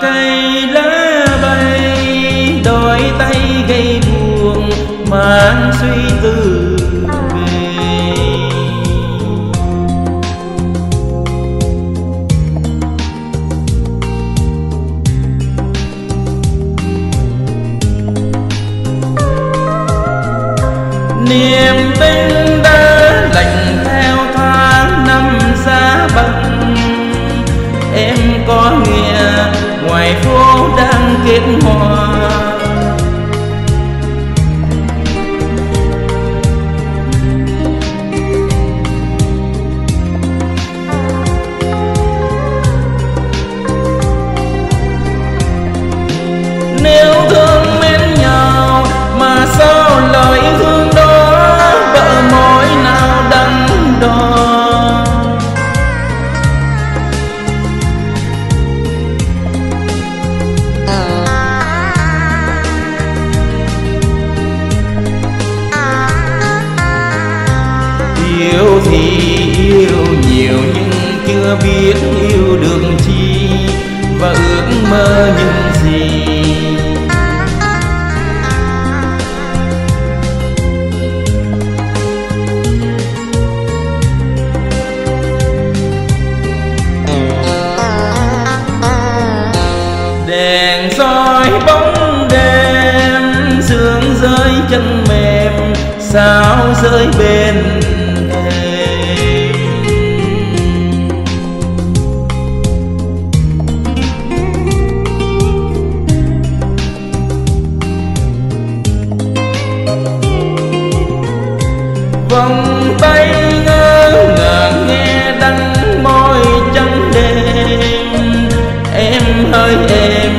cây lá bay đôi tay gây buồn mang suy tư về. Niềm tin đang thì yêu nhiều nhưng chưa biết yêu được chi và ước mơ những gì. Đèn soi bóng đêm, sương rơi chân mềm, sao rơi bên bay ngơ ngàng nghe đắng môi trắng đêm em ơi em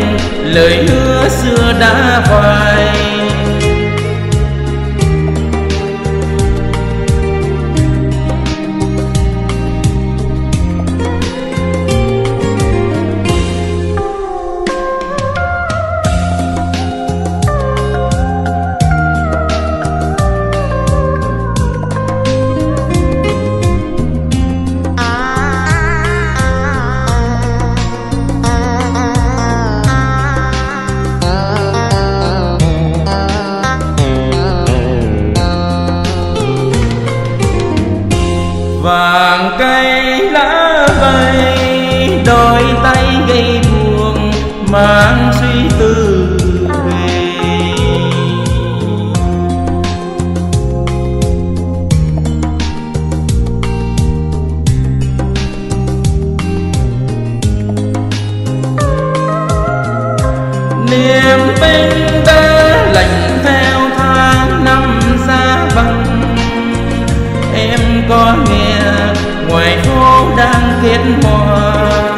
lời hứa xưa đã vàng cây lá bay, đôi tay gây buồn, mang suy tư về. Niềm tin đã lạnh theo tháng năm xa vắng, em có nghe đang kết hoa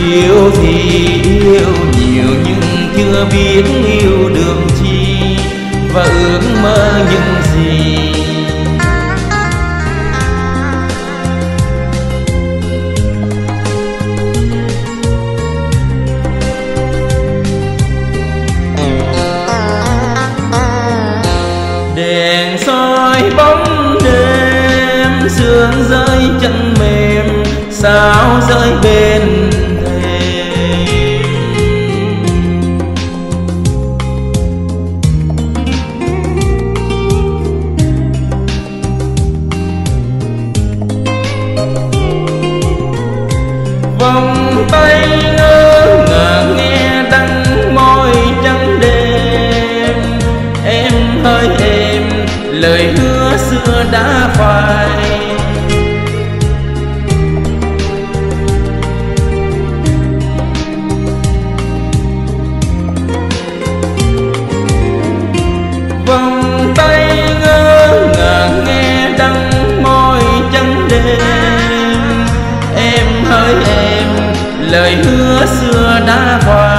yêu thì yêu, nhiều nhưng chưa biết yêu được chi và ước mơ những gì. Đèn soi bóng đêm, sương rơi chân mềm, sao rơi bên tay ngơ ngàng nghe đắng môi trắng đêm. Em hơi em lời hứa xưa đã phai. Lời hứa xưa đã qua